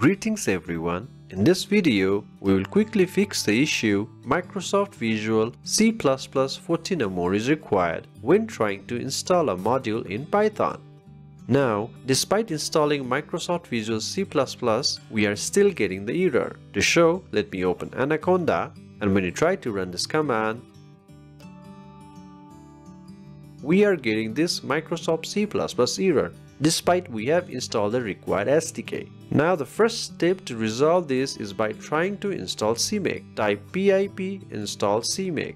Greetings everyone. In this video, we will quickly fix the issue Microsoft Visual C++ 14 or more is required when trying to install a module in Python. Now, despite installing Microsoft Visual C++, we are still getting the error. To show, let me open Anaconda and when you try to run this command, we are getting this Microsoft C++ error despite we have installed the required SDK. Now the first step to resolve this is by trying to install CMake. Type pip install CMake.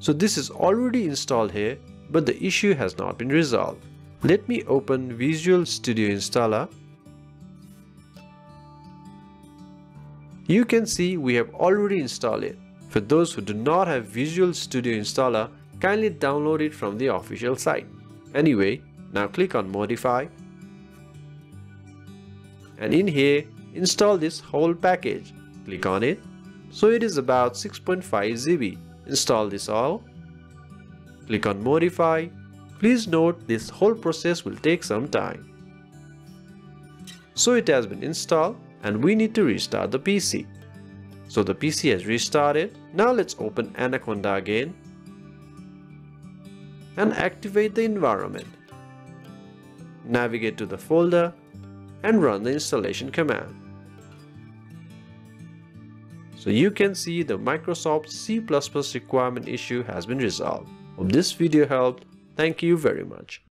So this is already installed here but the issue has not been resolved. Let me open Visual Studio Installer. You can see we have already installed it. For those who do not have Visual Studio Installer, kindly download it from the official site. Anyway, now click on Modify and in here install this whole package. Click on it. So it is about 6.5 GB. Install this all. Click on Modify. Please note this whole process will take some time. So it has been installed and we need to restart the PC. So the PC has restarted. Now let's open Anaconda again and activate the environment. Navigate to the folder and run the installation command. So you can see the Microsoft C++ requirement issue has been resolved. Hope this video helped. Thank you very much.